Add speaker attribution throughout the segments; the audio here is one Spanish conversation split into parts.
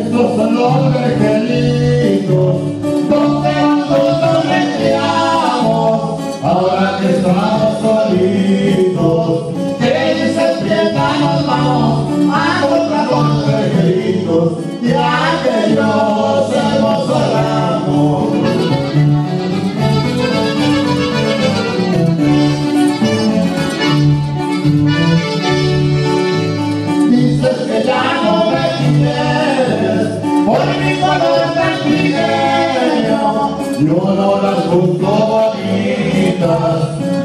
Speaker 1: estos son los vergelitos donde nosotros recreamos ahora que estamos solitos por mi color tan yo no las busco bonitas.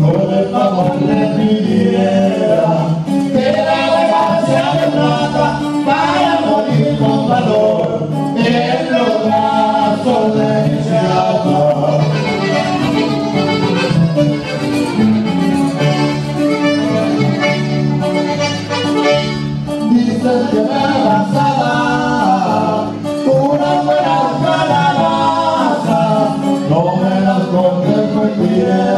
Speaker 1: Yo de favor le pidiera que la elegancia me mata para morir con valor en los brazos de mi chata. Dicen que me abrazaba una buena calabaza, no me las contemplo en tierra, porque